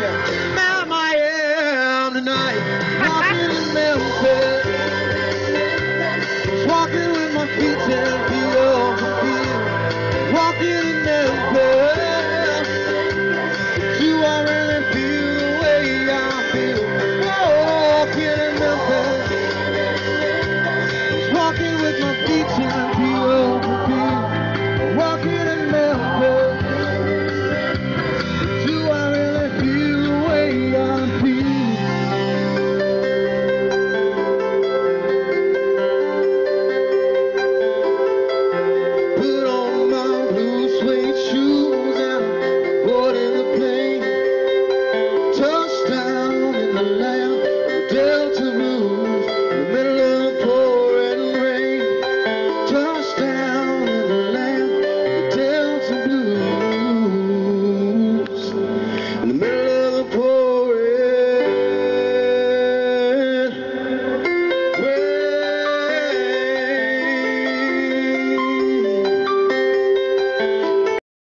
Ma'am, I am tonight.